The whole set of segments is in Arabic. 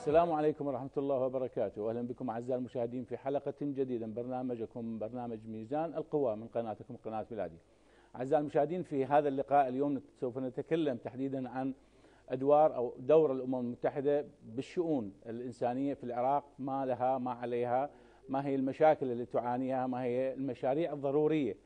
السلام عليكم ورحمة الله وبركاته. أهلا بكم أعزائي المشاهدين في حلقة جديدة من برنامجكم برنامج ميزان القوى من قناتكم قناة بلادي أعزائي المشاهدين في هذا اللقاء اليوم سوف نتكلم تحديدا عن أدوار أو دور الأمم المتحدة بالشؤون الإنسانية في العراق ما لها ما عليها ما هي المشاكل التي تعانيها ما هي المشاريع الضرورية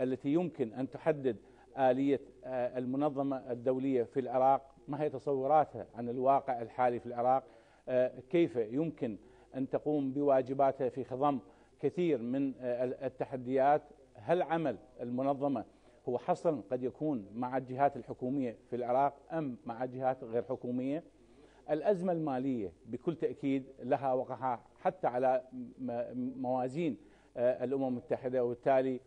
التي يمكن أن تحدد آلية آه، المنظمة الدولية في العراق. ما هي تصوراتها عن الواقع الحالي في العراق آه، كيف يمكن أن تقوم بواجباتها في خضم كثير من آه، التحديات؟ هل عمل المنظمة هو حصرا قد يكون مع الجهات الحكومية في العراق أم مع جهات غير حكومية؟ الأزمة المالية بكل تأكيد لها وقعها حتى على موازين الأمم المتحدة وبالتالي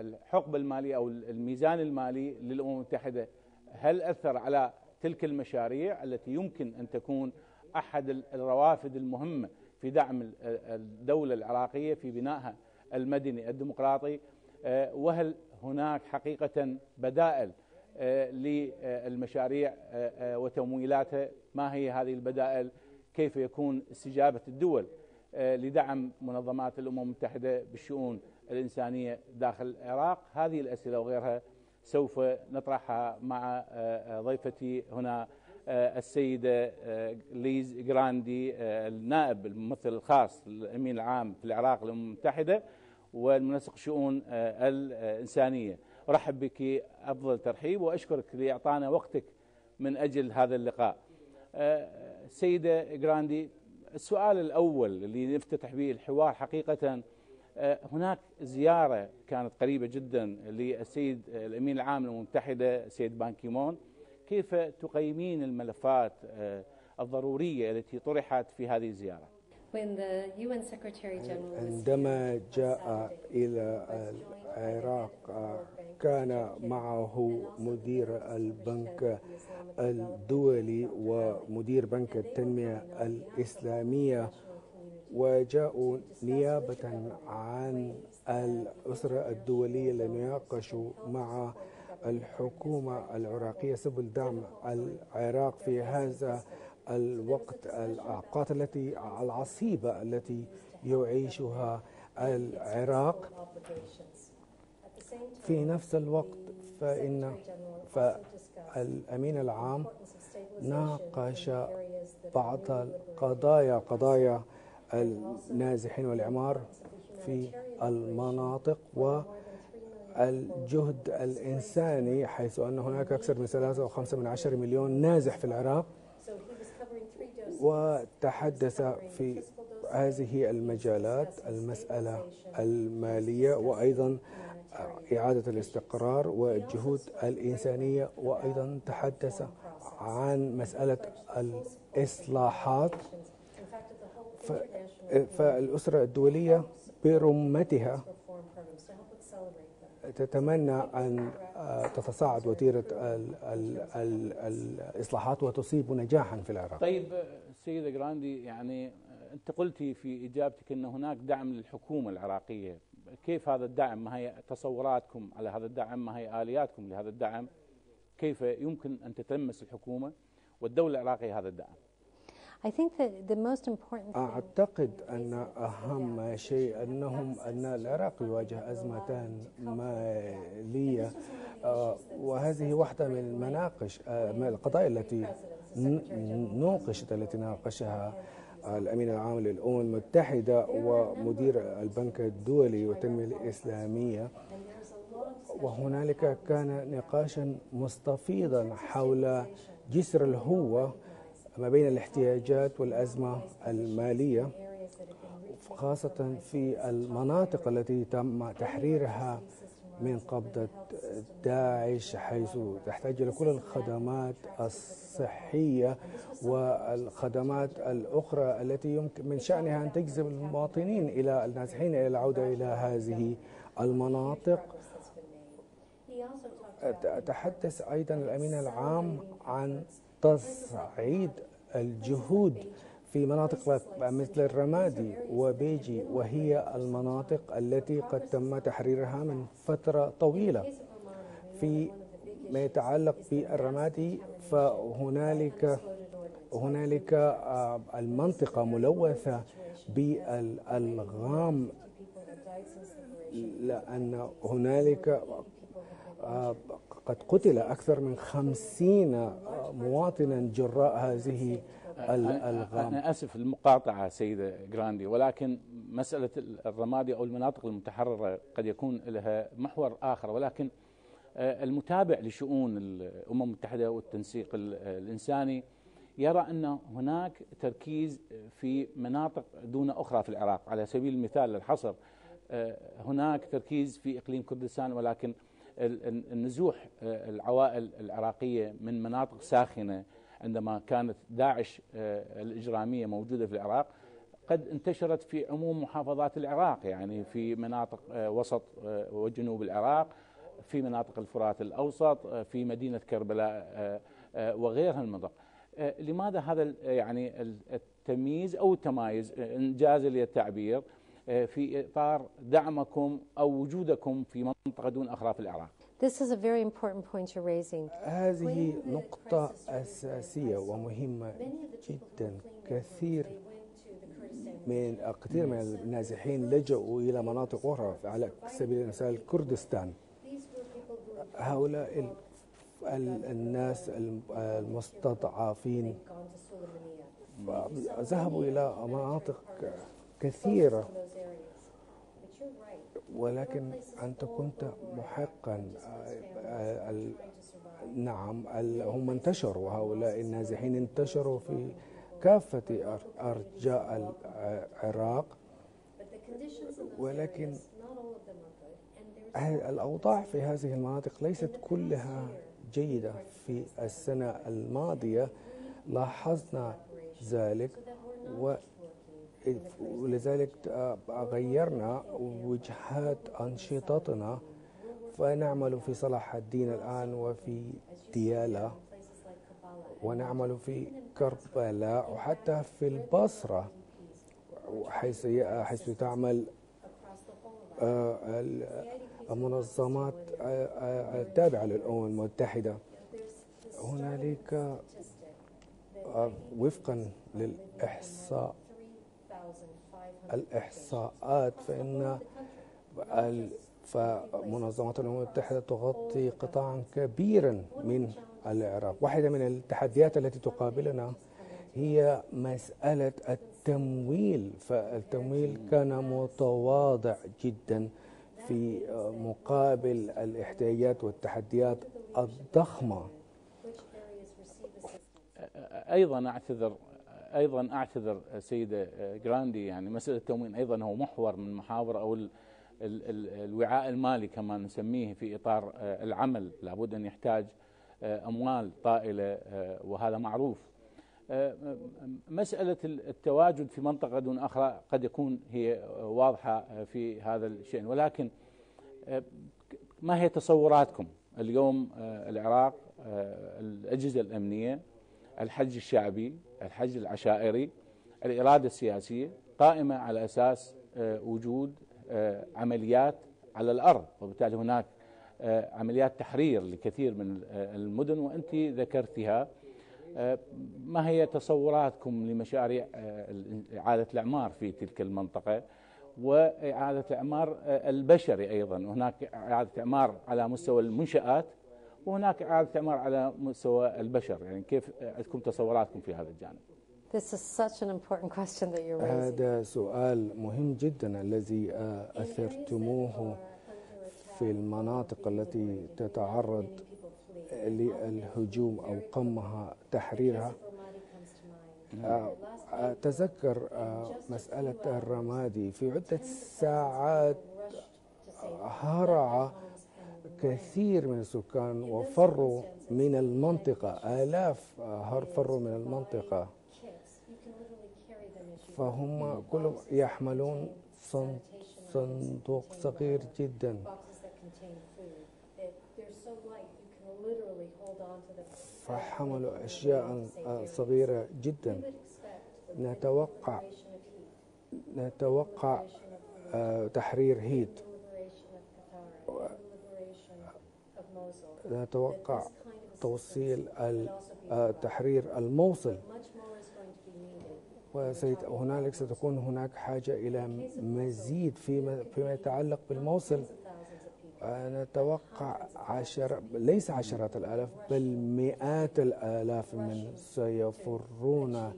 الحقبة المالية أو الميزان المالي للأمم المتحدة هل أثر على تلك المشاريع التي يمكن أن تكون أحد الروافد المهمة في دعم الدولة العراقية في بنائها المدني الديمقراطي؟ آه، وهل هناك حقيقة بدائل آه، للمشاريع آه، وتمويلاتها؟ ما هي هذه البدائل؟ كيف يكون استجابة الدول لدعم منظمات الأمم المتحدة بالشؤون الإنسانية داخل العراق؟ هذه الأسئلة وغيرها سوف نطرحها مع آه، آه، ضيفتي هنا آه، السيدة ليز جراندي النائب الممثل الخاص للأمين العام في العراق للأمم المتحدة والمنسق الشؤون الإنسانية. أرحب بك أفضل ترحيب وأشكرك لإعطانا وقتك من أجل هذا اللقاء. سيدة جراندي السؤال الأول اللي نفتتح به الحوار حقيقة هناك زيارة كانت قريبة جدا للسيد الأمين العام للأمم المتحدة السيد بان كيمون. كيف تقيمين الملفات آه، الضرورية التي طرحت في هذه الزيارة؟ عندما جاء إلى العراق آه، كان معه مدير البنك الدولي ومدير بنك التنمية الإسلامية. وجاءوا نيابة عن الأسرة الدولية ليناقشوا مع الحكومة العراقية سبل دعم العراق في هذا الوقت. الأوقات التي العصيبة التي يعيشها العراق في نفس الوقت فإن فالأمين العام ناقش بعض القضايا قضايا النازحين والإعمار في المناطق والجهد الإنساني حيث أن هناك أكثر من ثلاثة وخمسة من عشر مليون نازح في العراق. وتحدث في هذه المجالات المسألة المالية وأيضا إعادة الاستقرار والجهود الإنسانية وأيضا تحدث عن مسألة الإصلاحات. فالأسرة الدولية برمتها تتمنى أن تتصاعد وتيرة الإصلاحات وتصيب نجاحا في العراق. طيب سيدة جراندي يعني أنت قلتي في إجابتك أن هناك دعم للحكومة العراقية. كيف هذا الدعم؟ ما هي تصوراتكم على هذا الدعم؟ ما هي آلياتكم لهذا الدعم؟ كيف يمكن أن تتلمس الحكومة والدولة العراقية هذا الدعم؟ I think that the most important أعتقد أن أهم شيء أنهم أن العراق يواجه أزمتان مالية. آه، وهذه واحدة من المناقش آه، من القضايا التي نوقشت التي ناقشها الأمين العام للأمم المتحدة ومدير البنك الدولي والتنمية الإسلامية. وهنالك كان نقاشا مستفيضا حول جسر الهوة ما بين الاحتياجات والأزمة المالية خاصة في المناطق التي تم تحريرها من قبضة داعش حيث تحتاج إلى كل الخدمات الصحية والخدمات الأخرى التي يمكن من شأنها أن تجذب المواطنين إلى النازحين إلى العودة إلى هذه المناطق. تحدث أيضا الأمين العام عن تصعيد الجهود في مناطق مثل الرمادي وبيجي وهي المناطق التي قد تم تحريرها من فترة طويلة. في ما يتعلق بالرمادي فهنالك هنالك آه، المنطقة ملوثة بالألغام لأن هنالك آه، قد قتل أكثر من خمسين مواطنا جراء هذه الألغام أنا أسف المقاطعة سيدة جراندي ولكن مسألة الرمادي أو المناطق المتحررة قد يكون لها محور آخر ولكن آه، المتابع لشؤون الأمم المتحدة والتنسيق الإنساني يرى أن هناك تركيز في مناطق دون أخرى في العراق. على سبيل المثال للحصر آه، هناك تركيز في إقليم كردستان ولكن النزوح آه، العوائل العراقية من مناطق ساخنة عندما كانت داعش آه، الإجرامية موجودة في العراق قد انتشرت في عموم محافظات العراق يعني في مناطق وسط وجنوب العراق في مناطق الفرات الأوسط في مدينة كربلاء وغيرها المناطق. لماذا هذا يعني التمييز أو التمايز إن جاز لي التعبير في إطار دعمكم أو وجودكم في منطقة دون أخرى في العراق. This is a very important point you're raising. هذه نقطة أساسية ومهمة جدا. كثير من كثير من النازحين لجأوا إلى مناطق أخرى على سبيل المثال كردستان. هؤلاء الناس المستضعفين. ذهبوا إلى مناطق كثيرة. ولكن أنت كنت محقا. نعم هم انتشروا. هؤلاء النازحين انتشروا في كافة أرجاء العراق. ولكن الأوضاع في هذه المناطق ليست كلها جيدة. في السنة الماضية لاحظنا ذلك و ولذلك غيرنا وجهات أنشطتنا فنعمل في صلاح الدين الآن وفي ديالى ونعمل في كربلاء وحتى في البصرة حيث حيث تعمل المنظمات التابعة للأمم المتحدة. هنالك وفقا للإحصاء الإحصاءات فإن فمنظمة الأمم المتحدة تغطي قطاعا كبيرا من العراق واحدة من التحديات التي تقابلنا هي مسألة التمويل. فالتمويل كان متواضع جدا في مقابل الإحتياجات والتحديات الضخمة. أيضا أعتذر أيضا أعتذر سيدة جراندي يعني مسألة التموين أيضا هو محور من محاور أو ال ال الوعاء المالي كما نسميه في إطار العمل. لابد أن يحتاج أموال طائلة وهذا معروف. مسألة التواجد في منطقة دون أخرى قد يكون هي واضحة في هذا الشأن. ولكن ما هي تصوراتكم؟ اليوم العراق الأجهزة الأمنية الحج الشعبي الحج العشائري الإرادة السياسية قائمة على أساس آه، وجود آه، عمليات على الأرض وبالتالي هناك آه، عمليات تحرير لكثير من المدن وأنت ذكرتها. ما هي تصوراتكم لمشاريع إعادة الإعمار في تلك المنطقة؟ وإعادة الإعمار البشري أيضا. هناك إعادة إعمار على مستوى المنشآت وهناك إعادة إعمار على مستوى البشر يعني كيف عندكم تصوراتكم في هذا الجانب؟ This is such an important question that you're raising. هذا سؤال مهم جدا الذي أثرتموه في المناطق التي تتعرض للهجوم أو قمها تحريرها. أتذكر مسألة الرمادي. في عدة ساعات هرع كثير من السكان وفروا من المنطقة آلاف فروا من المنطقة. فهم كلهم يحملون صندوق صغير جدا. فحملوا أشياء صغيرة جدا. نتوقع نتوقع تحرير هيد نتوقع توصيل تحرير الموصل. وهنالك ستكون هناك حاجة إلى مزيد فيما, فيما يتعلق بالموصل. نتوقع عشر ليس عشرات الآلاف بل مئات الآلاف من سيفرون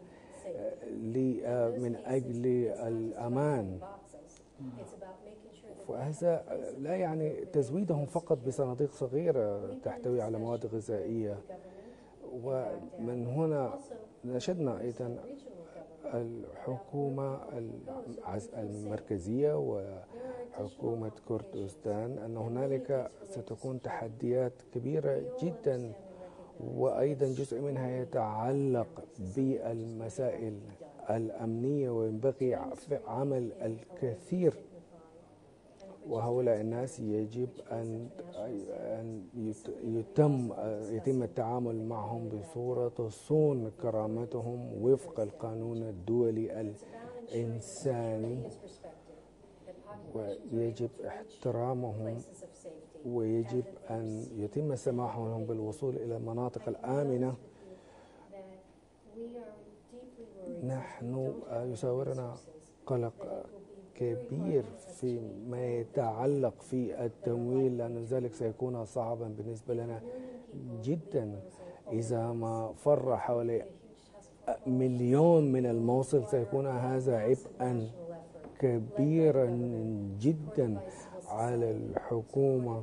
من أجل الأمان. وهذا لا يعني تزويدهم فقط بصناديق صغيرة تحتوي على مواد غذائية. ومن هنا نشدنا أيضا الحكومة المركزية وحكومة كردستان أن هنالك ستكون تحديات كبيرة جدا وأيضا جزء منها يتعلق بالمسائل الأمنية وينبغي عمل الكثير وهؤلاء الناس يجب أن أن يتم يتم التعامل معهم بصورة تصون كرامتهم وفق القانون الدولي الإنساني. ويجب احترامهم ويجب أن يتم السماح لهم بالوصول إلى المناطق الآمنة. نحن يساورنا قلق كبير فيما يتعلق في التمويل لأن ذلك سيكون صعبا بالنسبة لنا جدا. إذا ما فر حوالي مليون من الموصل سيكون هذا عبئا كبيرا جدا على الحكومة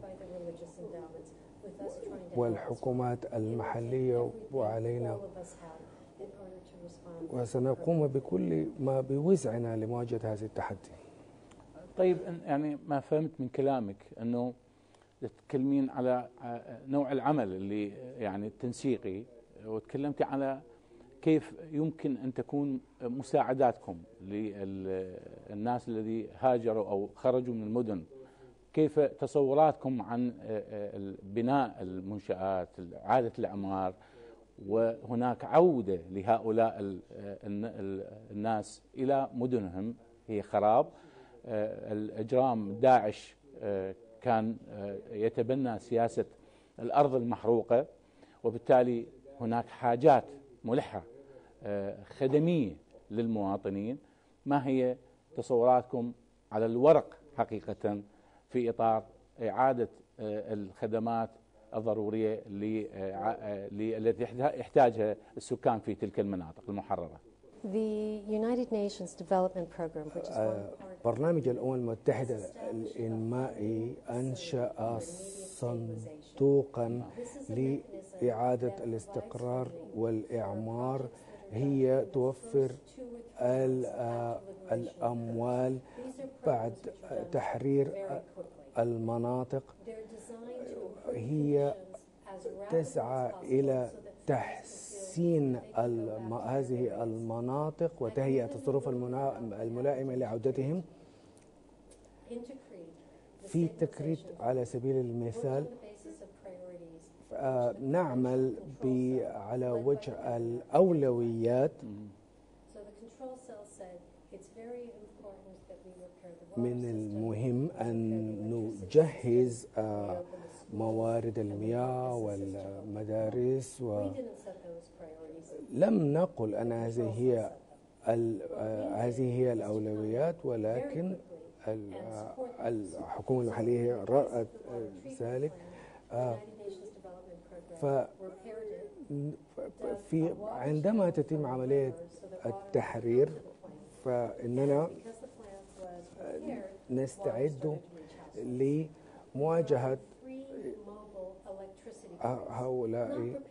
والحكومات المحلية وعلينا وسنقوم بكل ما بوسعنا لمواجهة هذه التحدي. طيب يعني ما فهمت من كلامك إنه تتكلمين على نوع العمل اللي يعني التنسيقي وتكلمتي على كيف يمكن أن تكون مساعداتكم للناس الذي هاجروا أو خرجوا من المدن. كيف تصوراتكم عن بناء المنشآت إعادة الأعمار؟ وهناك عودة لهؤلاء الناس إلى مدنهم هي خراب. الإجرام داعش كان يتبنى سياسة الأرض المحروقة وبالتالي هناك حاجات ملحة خدمية للمواطنين. ما هي تصوراتكم على الورق حقيقة في إطار إعادة الخدمات الضرورية التي يحتاجها السكان في تلك المناطق المحررة. The United Nations Development Program, which is برنامج الأمم المتحدة الإنمائي أنشأ صندوقا لإعادة الاستقرار والإعمار. هي توفر الأموال بعد تحرير المناطق. هي تسعى إلى تحسين هذه المناطق وتهيئة الظروف الملائمة لعودتهم في تكريت على سبيل المثال نعمل على وجه الأولويات. من المهم أن نجهز موارد المياه والمدارس و لم نقل أن هذه هي هذه هي الأولويات ولكن الحكومة المحلية رأت ذلك. ف في عندما تتم عملية التحرير فإننا نستعد لمواجهة هؤلاء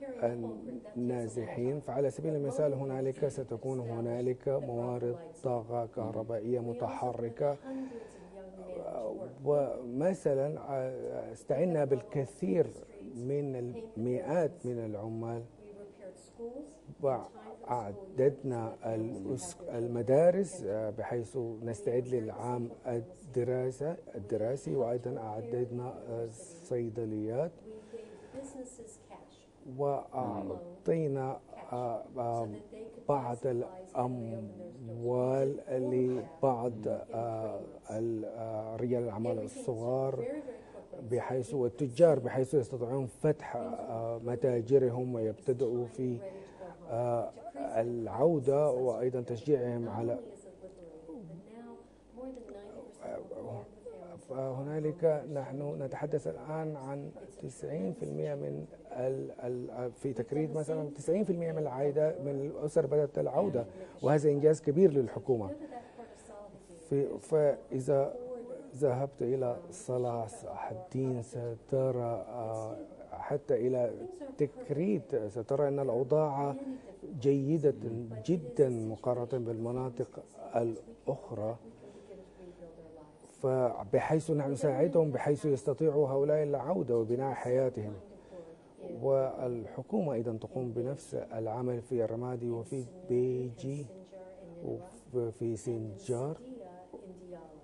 النازحين. فعلى سبيل المثال هنالك ستكون هنالك موارد طاقة كهربائية متحركة. ومثلا استعنا بالكثير من المئات من العمال. وأعددنا المدارس بحيث نستعد للعام الدراسة الدراسي. وأيضا أعددنا الصيدليات. وأعطينا بعض الأموال لبعض رجال الأعمال الصغار بحيث والتجار بحيث يستطيعون فتح متاجرهم ويبتدئوا في آه، العودة وأيضا تشجيعهم على فهنالك نحن نتحدث الآن عن 90% من في تكريت مثلا 90% من العائدة من الأسر بدأت العودة وهذا إنجاز كبير للحكومة. فإذا ذهبت إلى صلاح الدين سترى آه، حتى إلى تكريت سترى أن الأوضاع جيدة جدا مقارنة بالمناطق الأخرى. فبحيث نحن نساعدهم بحيث يستطيعوا هؤلاء العودة وبناء حياتهم. والحكومة أيضا تقوم بنفس العمل في الرمادي وفي بيجي وفي سنجار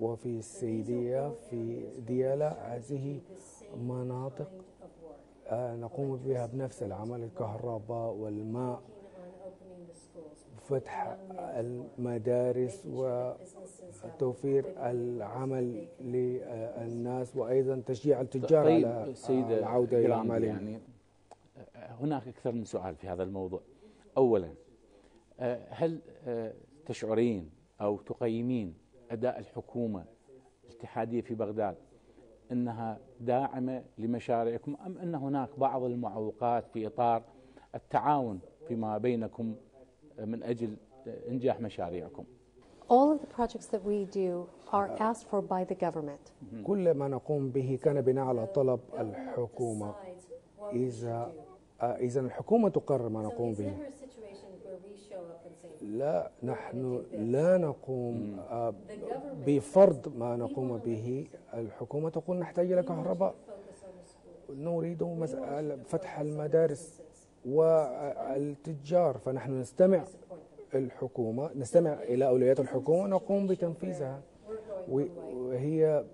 وفي السيدية في ديالا. هذه مناطق آه، نقوم بها بنفس العمل الكهرباء والماء. فتح المدارس وتوفير العمل للناس وأيضا تشجيع التجار طيب على سيدة العودة إلى اعمالهم يعني هناك أكثر من سؤال في هذا الموضوع. اولا آه، هل آه، تشعرين أو تقيمين أداء الحكومة الاتحادية في بغداد أنها داعمة لمشاريعكم أم أن هناك بعض المعوقات في إطار التعاون فيما بينكم من أجل إنجاح مشاريعكم. All of the projects that we do are asked for by the government. كل ما نقوم به كان بناء على طلب الحكومة. إذا آه، إذا الحكومة تقرر ما نقوم به. لا نحن لا نقوم آه، بفرض ما نقوم به. الحكومة تقول نحتاج إلى كهرباء. نريد مسألة فتح المدارس. والتجار فنحن نستمع الحكومة نستمع إلى أولويات الحكومة ونقوم بتنفيذها. وهي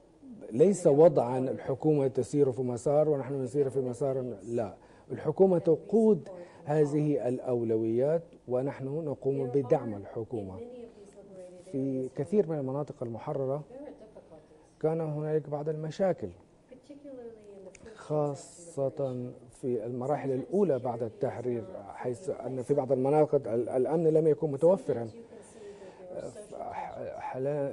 ليس وضعا الحكومة تسير في مسار ونحن نسير في مسار لا. الحكومة تقود هذه الأولويات ونحن نقوم بدعم الحكومة. في كثير من المناطق المحررة كان هنالك بعض المشاكل خاصة في المراحل الأولى بعد التحرير حيث أن في بعض المناطق الأمن لم يكن متوفرا.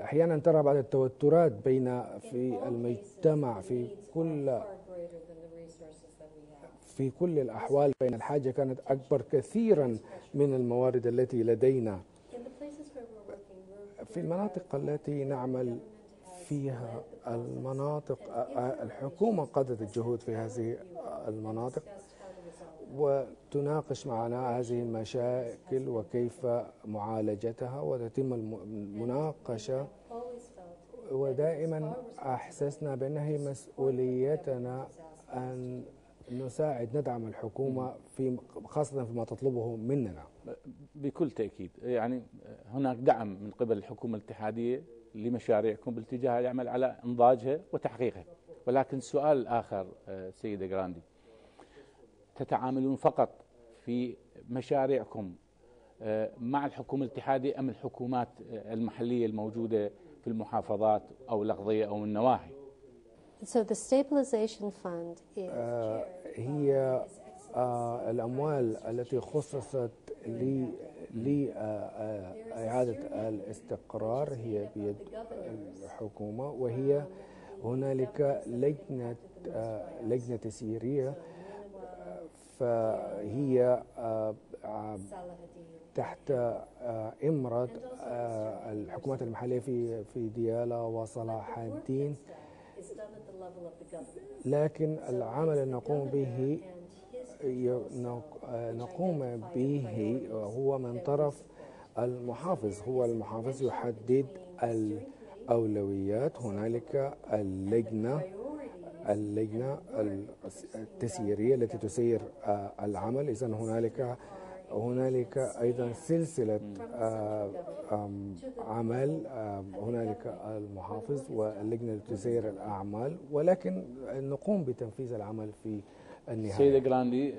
أحيانا ترى بعض التوترات بين في المجتمع في كل في كل الأحوال بين الحاجة كانت أكبر كثيرا من الموارد التي لدينا. في المناطق التي نعمل فيها المناطق الحكومة قضت الجهود في هذه المناطق وتناقش معنا هذه المشاكل وكيف معالجتها وتتم المناقشة. ودائما أحسسنا بأنها مسؤوليتنا أن نساعد ندعم الحكومة في خاصة فيما تطلبه مننا. بكل تأكيد يعني هناك دعم من قبل الحكومة الاتحادية. لمشاريعكم بالاتجاه العمل على إنضاجها وتحقيقها. ولكن السؤال الآخر سيدة جراندي. تتعاملون فقط في مشاريعكم مع الحكومة الاتحادية أم الحكومات المحلية الموجودة في المحافظات أو الأقضية أو النواحي؟ So the stabilization fund is آه، هي آه، الأموال التي خصصت لإعادة الاستقرار هي بيد الحكومة وهي هنالك لجنة آه، لجنة تسييرية فهي تحت إمرة الحكومات المحلية في في ديالا وصلاح الدين لكن العمل اللي نقوم به نقوم به هو من طرف المحافظ هو المحافظ يحدد الأولويات. هنالك اللجنة اللجنة التسييرية التي تسير العمل. إذا هنالك هنالك أيضا سلسلة عمل هنالك المحافظ واللجنة لتسير الأعمال. ولكن نقوم بتنفيذ العمل في النهاية. سيدة جراندي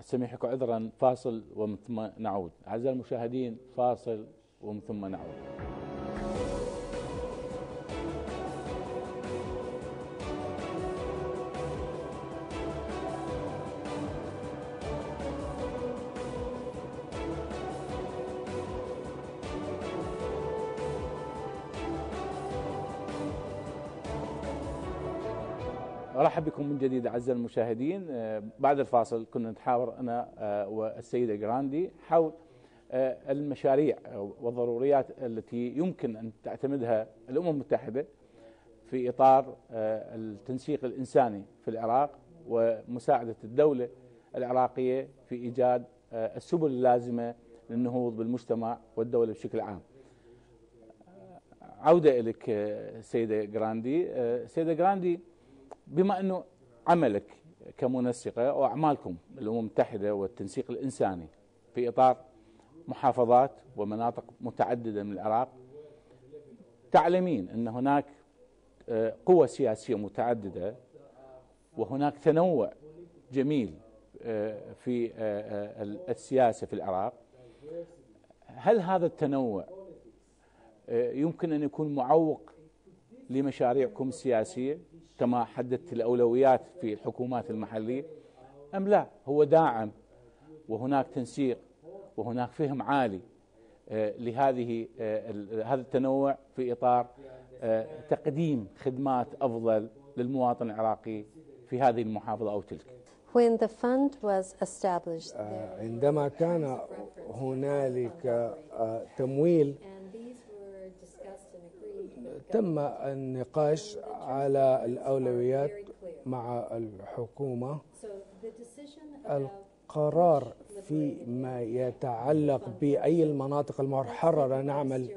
سميحك عذرا فاصل ومن ثم نعود. أعزائي المشاهدين فاصل ومن ثم نعود. بكم من جديد أعزائي المشاهدين آه، بعد الفاصل كنا نتحاور أنا آه، والسيدة جراندي حول آه، المشاريع والضروريات التي يمكن أن تعتمدها الأمم المتحدة في إطار التنسيق الإنساني في العراق ومساعدة الدولة العراقية في إيجاد السبل اللازمة للنهوض بالمجتمع والدولة بشكل عام. عودة إليك سيدة جراندي، سيدة جراندي بما أنه عملك كمنسقة واعمالكم الأمم المتحدة والتنسيق الإنساني في إطار محافظات ومناطق متعددة من العراق تعلمين أن هناك آه، قوى سياسية متعددة وهناك تنوع جميل آه، في آه، السياسة في العراق. هل هذا التنوع يمكن أن يكون معوق لمشاريعكم السياسية كما حددت الأولويات في الحكومات المحلية؟ أم لا؟ هو داعم وهناك تنسيق وهناك فهم عالي آه، لهذه آه، هذا التنوع في إطار آه، تقديم خدمات أفضل للمواطن العراقي في هذه المحافظة أو تلك. When the fund was established عندما كان هنالك تمويل تم النقاش على الأولويات مع الحكومة. القرار فيما يتعلق بأي المناطق المحررة نعمل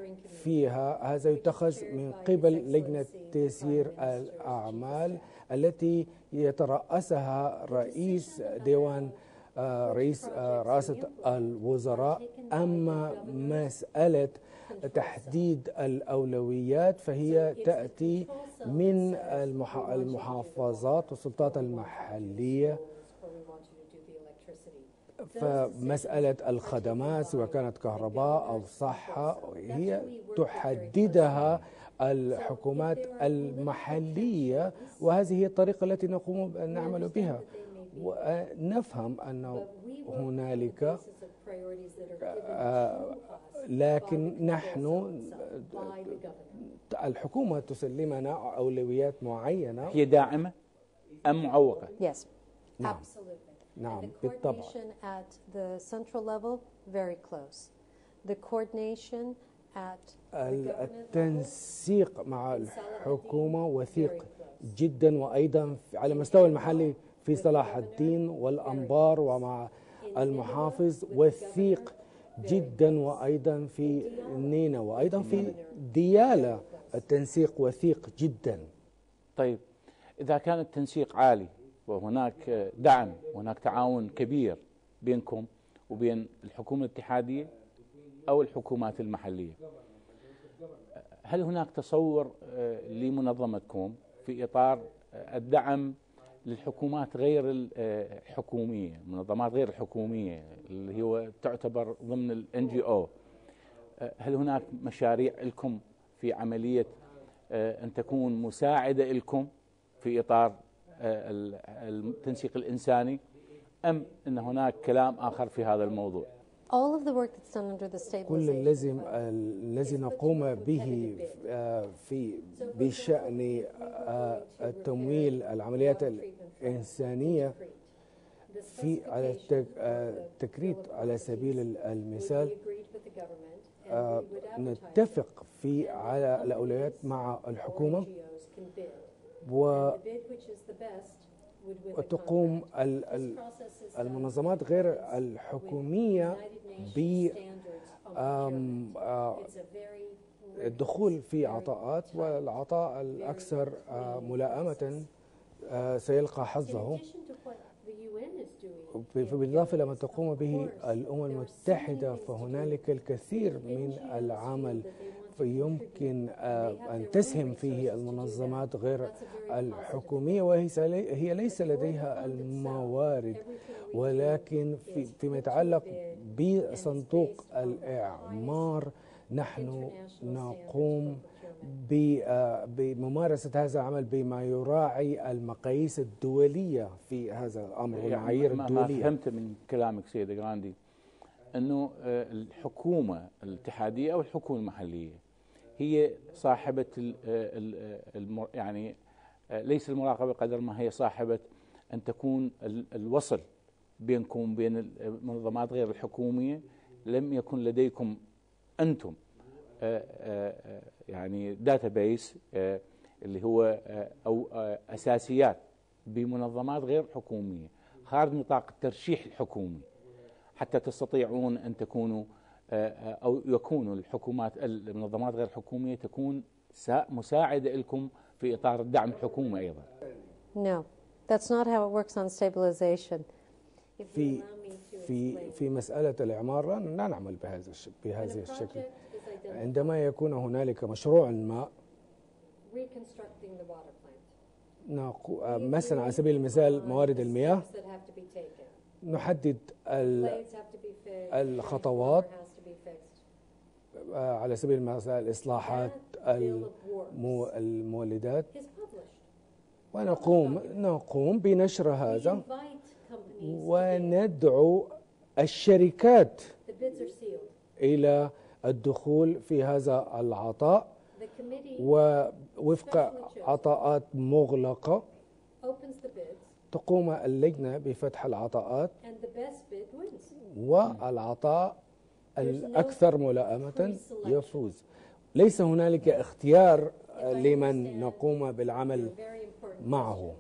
فيها هذا يتخذ من قبل لجنة تيسير الأعمال التي يترأسها رئيس ديوان آه، رئيس آه، رئاسة الوزراء. أما مسألة تحديد الأولويات فهي تأتي من المحافظات والسلطات المحلية. فمسألة الخدمات سواء كانت كهرباء أو صحة هي تحددها الحكومات المحلية وهذه هي الطريقة التي نقوم نعمل بها. ونفهم أن هنالك لكن نحن الحكومة تسلمنا أولويات معينة هي داعمة أم معوقة؟ Yes. نعم. Absolutely. نعم بالطبع. at the central level very close. The coordination at التنسيق مع الحكومة وثيق جدا وأيضا على مستوى المحلي في صلاح الدين والأنبار ومع المحافظ وثيق جدا وأيضا في نينا وأيضا في ديالى. التنسيق وثيق جدا. طيب إذا كان التنسيق عالي وهناك دعم وهناك تعاون كبير بينكم وبين الحكومة الاتحادية أو الحكومات المحلية هل هناك تصور لمنظمتكم في إطار الدعم للحكومات غير الحكوميه المنظمات غير الحكوميه اللي هو تعتبر ضمن الان جي أو هل هناك مشاريع لكم في عملية آه، أن تكون مساعدة لكم في إطار آه، التنسيق الإنساني أم أن هناك كلام آخر في هذا الموضوع؟ All of the work that's done under the stabilization كل الذي الذي نقوم به آه، في بشأن آه، التمويل العمليات الإنسانية في على التكريت آه، على سبيل المثال. نتفق في على الأولويات مع الحكومة. و وتقوم المنظمات غير الحكومية بالدخول في عطاءات والعطاء الأكثر آه، ملائمة آه، سيلقى حظه. بالإضافة لما تقوم به الأمم المتحدة فهنالك الكثير من العمل. يمكن آه، أن تسهم فيه المنظمات غير الحكومية وهي ليس لديها الموارد ولكن في فيما يتعلق بصندوق الإعمار نحن نقوم آه، بممارسة هذا العمل بما يراعي المقاييس الدولية في هذا الأمر يعني والمعايير الدولية ما فهمت من كلامك سيدة جراندي أنه آه، الحكومة الاتحادية أو الحكومة المحلية هي صاحبة يعني آه، ليس المراقبة قدر ما هي صاحبة أن تكون الوصل بينكم وبين المنظمات غير الحكومية. لم يكن لديكم أنتم يعني data base اللي هو أو أساسيات بمنظمات غير حكومية. خارج نطاق الترشيح الحكومي. حتى تستطيعون أن تكونوا أو يكونوا الحكومات المنظمات غير الحكومية تكون مساعدة لكم في إطار الدعم الحكومي أيضا. No, that's not how it works on stabilization. في في في مسألة الإعمار لا نعمل بهذا بهذا الشكل. عندما يكون هنالك مشروع ما مثلا على سبيل المثال موارد المياه. نحدد الخطوات. آه، على سبيل المثال إصلاحات المولدات. ونقوم نقوم بنشر هذا وندعو الشركات إلى الدخول في هذا العطاء ووفق عطاءات مغلقة. تقوم اللجنة بفتح العطاءات. والعطاء الأكثر ملائمة يفوز ليس هنالك اختيار لمن نقوم بالعمل معه.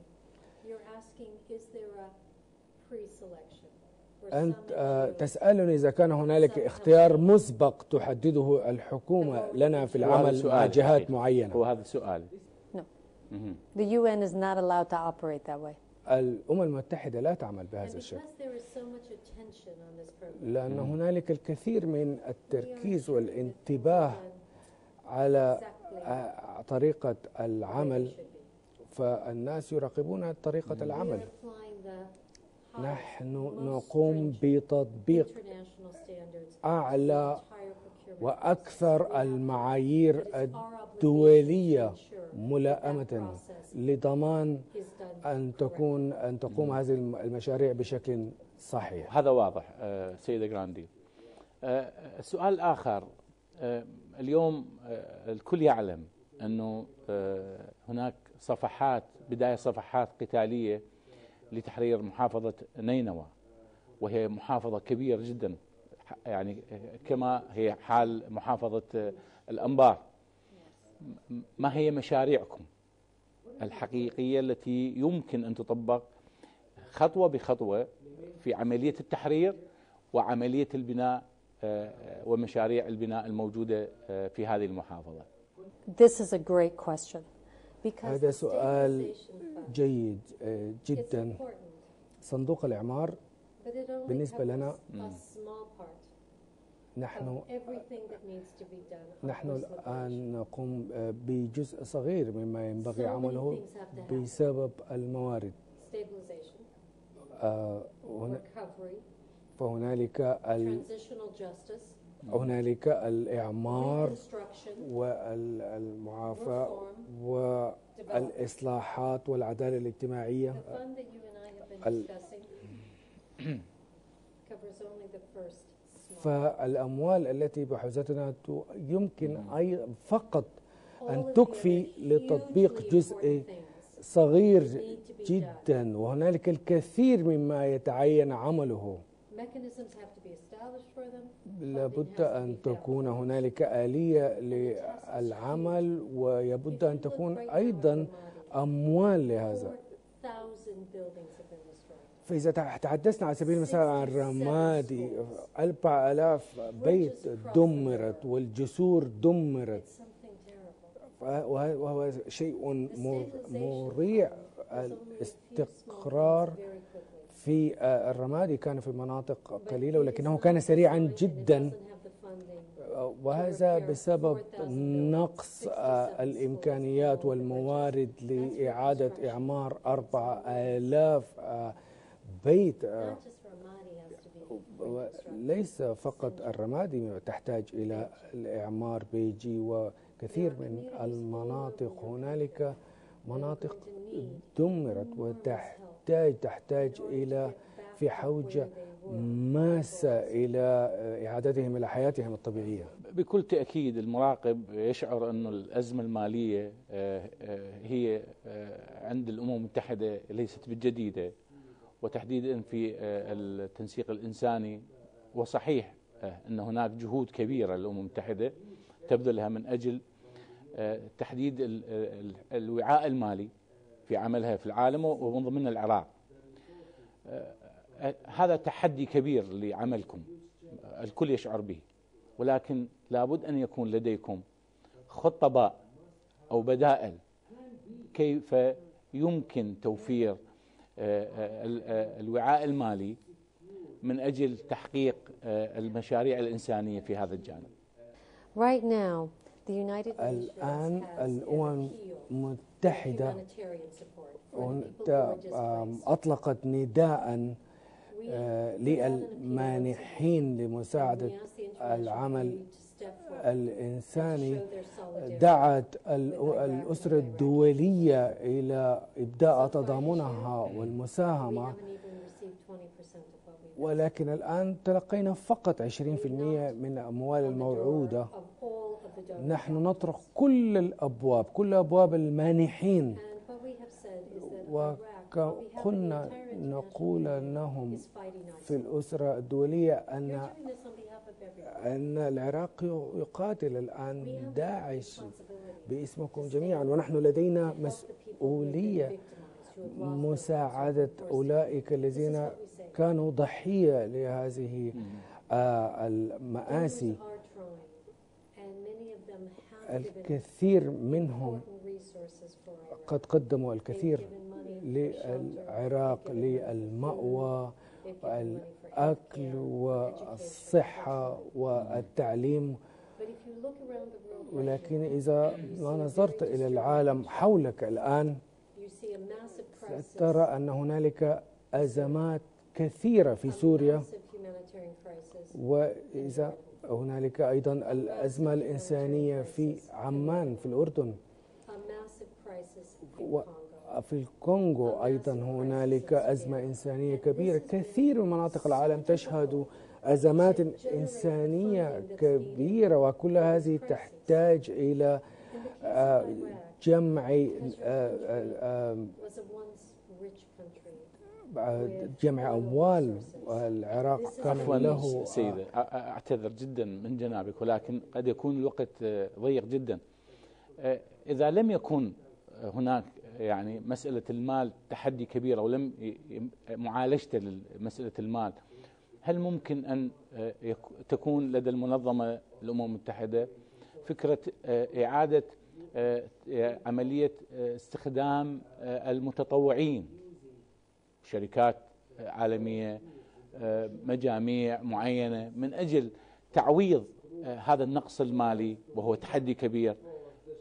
أنت آه، تسألني إذا كان هنالك اختيار مسبق تحدده الحكومة لنا في العمل مع جهات معينة. هو هذا السؤال no. The UN is not allowed to operate that way. الأمم المتحدة لا تعمل بهذا الشكل. لأن هنالك الكثير من التركيز والانتباه على آه، طريقة العمل. فالناس يراقبون طريقة العمل. نحن نقوم بتطبيق أعلى وأكثر المعايير الدولية ملائمة لضمان أن تكون أن تقوم هذه المشاريع بشكل صحيح. هذا واضح آه، سيدة جراندي. آه، السؤال الآخر آه، اليوم الكل يعلم أنه هناك صفحات بداية صفحات قتالية لتحرير محافظة نينوى وهي محافظة كبيرة جدا. يعني كما هي حال محافظة الأنبار. ما هي مشاريعكم الحقيقية التي يمكن أن تطبق خطوة بخطوة في عملية التحرير وعملية البناء ومشاريع البناء الموجودة في هذه المحافظة؟ This is a great question. هذا سؤال جيد آه، جدا. صندوق الإعمار بالنسبة لنا نحن نحن الآن نقوم آه، بجزء صغير مما ينبغي عمله بسبب الموارد. آه، فهنالك هنالك الإعمار والمعافاة والإصلاحات والعدالة الاجتماعية. فالأموال التي بحوزتنا يمكن أي فقط أن تكفي لتطبيق جزء صغير جدا وهنالك الكثير مما يتعين عمله. لابد أن تكون هنالك آلية للعمل ويبد أن تكون أيضا أموال لهذا. فإذا تحدثنا على سبيل المثال عن رمادي أربع ألاف بيت دمرت والجسور دمرت. وهو شيء مريع. الاستقرار في آه، الرمادي كان في مناطق قليلة ولكنه كان سريعا جدا. وهذا بسبب نقص آه، الإمكانيات والموارد لإعادة إعمار أربعة آلاف آه، بيت ليس فقط الرمادي تحتاج إلى الإعمار بيجي وكثير من المناطق هنالك مناطق دمرت وتحتاج تحتاج إلى في حوجة ماسة إلى إعادتهم إلى حياتهم الطبيعية. بكل تأكيد المراقب يشعر أن الأزمة المالية آه، آه، هي آه، عند الأمم المتحدة ليست بالجديدة وتحديدا في التنسيق الإنساني. وصحيح أن هناك جهود كبيرة للأمم المتحدة تبذلها من أجل تحديد الوعاء المالي في عملها في العالم ومن ضمن العراق. هذا تحدي كبير لعملكم. الكل يشعر به. ولكن لابد أن يكون لديكم خطة باء أو بدائل كيف يمكن توفير آه، آه، آه، الوعاء المالي من أجل تحقيق المشاريع الإنسانية في هذا الجانب. Right now, the United الآن الأمم المتحدة أطلقت نداء للمانحين لمساعدة العمل الإنساني دعت الأسرة الدولية إلى إبداء تضامنها والمساهمة. ولكن الآن تلقينا فقط 20% من الأموال الموعودة. نحن نطرق كل الأبواب كل أبواب المانحين. وقلنا نقول لهم في الأسرة الدولية أن أن العراق يقاتل الآن داعش باسمكم جميعا. ونحن لدينا مسؤولية مساعدة أولئك الذين كانوا ضحية لهذه آه، المآسي. الكثير منهم قد قدموا الكثير للعراق للمأوى. الأكل والصحة والتعليم. ولكن إذا نظرت إلى العالم حولك الآن ترى أن هنالك أزمات كثيرة في سوريا. وإذا هنالك أيضا الأزمة الإنسانية في عمان في الأردن. في الكونغو أيضا هنالك أزمة إنسانية كبيرة. كثير من مناطق العالم تشهد أزمات إنسانية كبيرة وكل هذه تحتاج إلى آه، جمع آه، آه، جمع أموال. العراق كان له سيدة أعتذر جدا من جنابك ولكن قد يكون الوقت ضيق جدا. إذا لم يكن هناك يعني مسألة المال تحدي كبير ولم معالجته لمسألة المال. هل ممكن أن آه، تكون لدى المنظمة الأمم المتحدة فكرة آه، إعادة آه، عملية استخدام المتطوعين؟ شركات عالمية مجاميع معينة من أجل تعويض هذا النقص المالي وهو تحدي كبير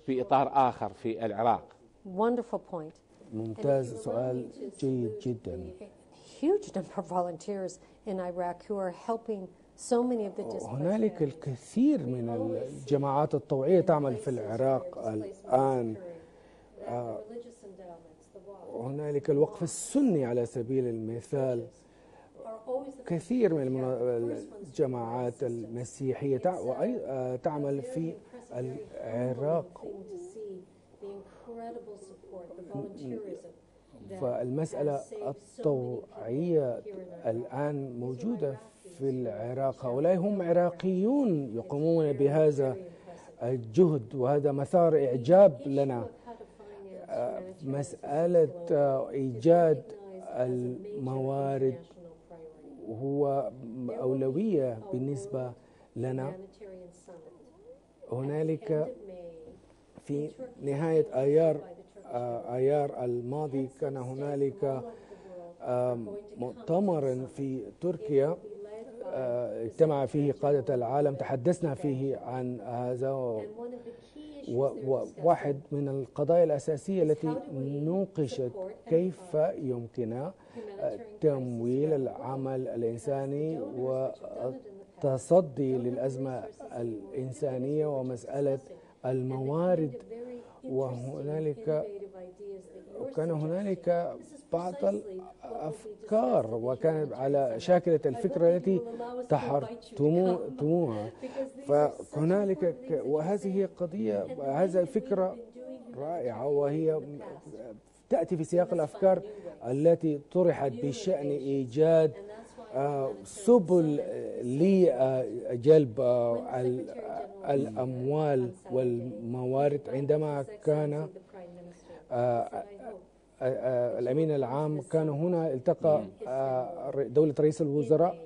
في إطار آخر في العراق. Wonderful point. ممتاز. سؤال جيد جدا. Huge number of volunteers in Iraq who are helping so many of the هنالك الكثير من الجماعات الطوعية تعمل في العراق الآن. هنالك الوقف السني على سبيل المثال. كثير من الجماعات المسيحية تعمل في العراق. فالمسألة الطوعية الآن موجودة في العراق. هؤلاء هم عراقيون يقومون بهذا الجهد وهذا مثار إعجاب لنا. مسألة إيجاد الموارد هو أولوية بالنسبة لنا. هنالك في نهاية آيار آه، آيار الماضي كان هنالك مؤتمر في تركيا آه، اجتمع فيه قادة العالم تحدثنا فيه عن هذا وواحد من القضايا الأساسية التي نوقشت كيف يمكن تمويل العمل الإنساني والتصدي للأزمة الإنسانية ومسألة الموارد وهنالك وكان هنالك بعض الأفكار وكانت على شاكلة الفكرة التي تحرتموها فهنالك وهذه قضية هذا الفكرة رائعة وهي تأتي في سياق الأفكار التي طرحت بشأن إيجاد آه، سبل لجلب آه، الأموال والموارد. عندما كان آه، الأمين العام كان هنا التقى دولة رئيس الوزراء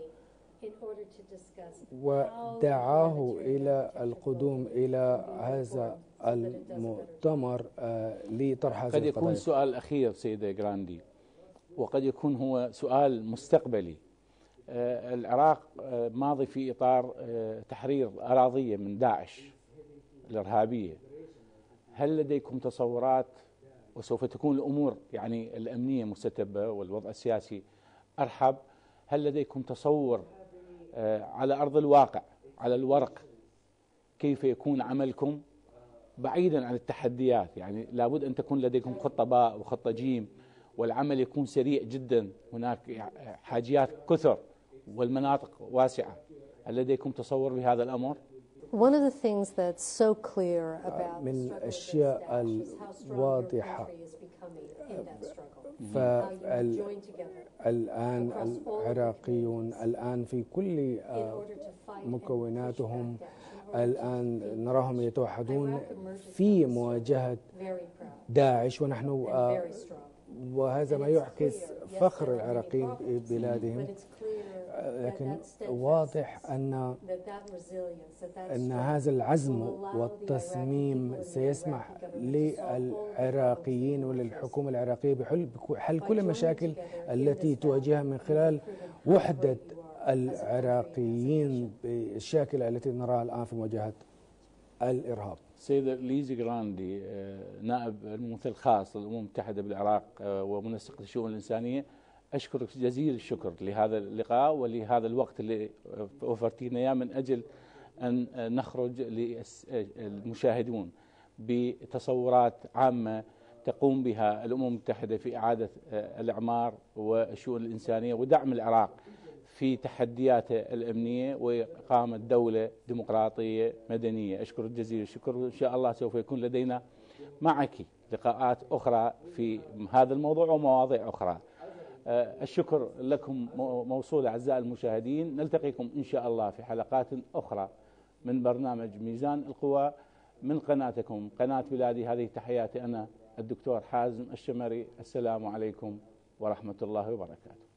ودعاه إلى القدوم إلى هذا المؤتمر لطرح هذه قد يكون سؤال أخير سيدة جراندي وقد يكون هو سؤال مستقبلي. آه، العراق آه، ماضي في إطار آه، تحرير أراضية من داعش الإرهابية. هل لديكم تصورات وسوف تكون الأمور يعني الأمنية مستتبة والوضع السياسي أرحب؟ هل لديكم تصور على أرض الواقع على الورق كيف يكون عملكم بعيدا عن التحديات؟ يعني لابد أن تكون لديكم خطة باء وخطة جيم والعمل يكون سريع جدا. هناك حاجيات كثر. والمناطق واسعة. هل لديكم تصور بهذا الأمر؟ One of the things that's so clear about من الأشياء الواضحة. فالآن العراقيون الآن في كل مكوناتهم الآن نراهم يتوحدون في مواجهة داعش ونحن وهذا ما يعكس فخر العراقيين ببلادهم لكن واضح أن أن هذا العزم والتصميم سيسمح للعراقيين وللحكومة العراقية بحل حل كل المشاكل التي تواجهها من خلال وحدة العراقيين بالشاكلة التي نراها الآن في مواجهة الإرهاب. سيدة ليزي جراندي آه، نائب الممثل الخاص للأمم المتحدة بالعراق آه، ومنسق الشؤون الإنسانية. أشكرك جزيل الشكر لهذا اللقاء ولهذا الوقت اللي وفرتينا إياه من أجل أن نخرج للمشاهدون بتصورات عامة تقوم بها الأمم المتحدة في إعادة آه، الإعمار والشؤون الإنسانية ودعم العراق. في تحدياته الأمنية وإقامة دولة ديمقراطية مدنية. أشكر الجزيل الشكر. إن شاء الله سوف يكون لدينا معك لقاءات أخرى في هذا الموضوع ومواضيع أخرى. آه، الشكر لكم موصول أعزائي المشاهدين. نلتقيكم إن شاء الله في حلقات أخرى من برنامج ميزان القوى. من قناتكم قناة بلادي هذه تحياتي أنا الدكتور حازم الشمري. السلام عليكم ورحمة الله وبركاته.